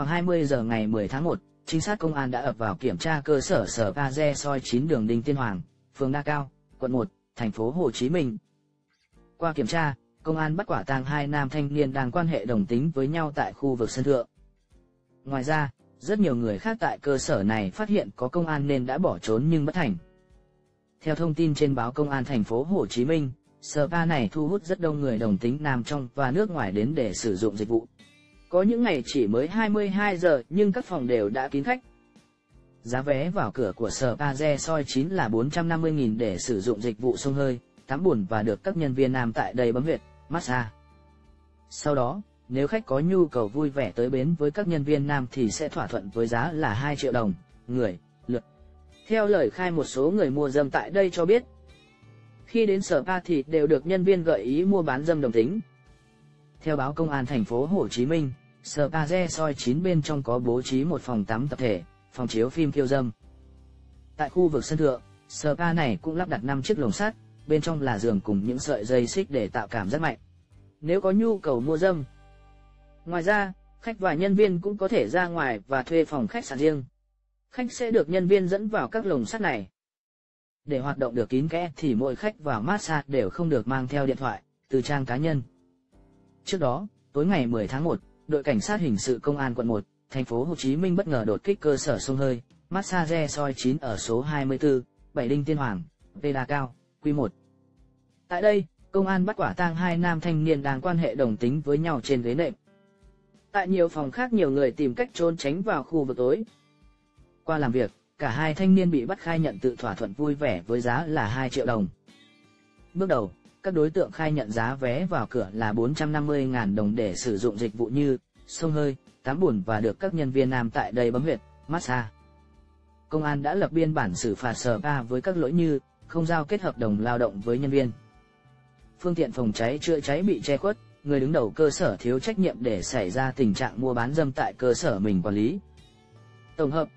Khoảng 20 giờ ngày 10 tháng 1, trinh sát công an đã ập vào kiểm tra cơ sở sở Paze soi 9 đường Đinh Tiên Hoàng, phường Đa Cao, quận 1, thành phố Hồ Chí Minh. Qua kiểm tra, công an bắt quả tang hai nam thanh niên đang quan hệ đồng tính với nhau tại khu vực sân thượng. Ngoài ra, rất nhiều người khác tại cơ sở này phát hiện có công an nên đã bỏ trốn nhưng bất thành. Theo thông tin trên báo Công an thành phố Hồ Chí Minh, spa này thu hút rất đông người đồng tính nam trong và nước ngoài đến để sử dụng dịch vụ. Có những ngày chỉ mới 22 giờ nhưng các phòng đều đã kín khách. Giá vé vào cửa của sở Aze soi 9 là 450.000 để sử dụng dịch vụ sông hơi, tắm bùn và được các nhân viên nam tại đây bấm huyệt, massage. Sau đó, nếu khách có nhu cầu vui vẻ tới bến với các nhân viên nam thì sẽ thỏa thuận với giá là 2 triệu đồng, người, lượt. Theo lời khai một số người mua dâm tại đây cho biết, khi đến sở pa thì đều được nhân viên gợi ý mua bán dâm đồng tính. Theo báo công an thành phố Hồ Chí Minh, sở re soi 9 bên trong có bố trí một phòng tắm tập thể, phòng chiếu phim khiêu dâm. Tại khu vực sân thượng, spa này cũng lắp đặt 5 chiếc lồng sắt, bên trong là giường cùng những sợi dây xích để tạo cảm giác mạnh. Nếu có nhu cầu mua dâm, Ngoài ra, khách và nhân viên cũng có thể ra ngoài và thuê phòng khách sạn riêng. Khách sẽ được nhân viên dẫn vào các lồng sắt này. Để hoạt động được kín kẽ thì mỗi khách vào massage đều không được mang theo điện thoại, từ trang cá nhân. Trước đó, tối ngày 10 tháng 1, đội cảnh sát hình sự công an quận 1, thành phố Hồ Chí Minh bất ngờ đột kích cơ sở sông hơi, massage soi 9 ở số 24, Bảy Đinh Tiên Hoàng, Tây Đà Cao, Quy 1. Tại đây, công an bắt quả tang hai nam thanh niên đang quan hệ đồng tính với nhau trên ghế nệm. Tại nhiều phòng khác nhiều người tìm cách trốn tránh vào khu vực tối. Qua làm việc, cả hai thanh niên bị bắt khai nhận tự thỏa thuận vui vẻ với giá là 2 triệu đồng. Bước đầu, các đối tượng khai nhận giá vé vào cửa là 450.000 đồng để sử dụng dịch vụ như sông hơi, tắm bùn và được các nhân viên nam tại đây bấm huyệt, massage. Công an đã lập biên bản xử phạt sở ba với các lỗi như không giao kết hợp đồng lao động với nhân viên. Phương tiện phòng cháy chữa cháy bị che khuất, người đứng đầu cơ sở thiếu trách nhiệm để xảy ra tình trạng mua bán dâm tại cơ sở mình quản lý. Tổng hợp,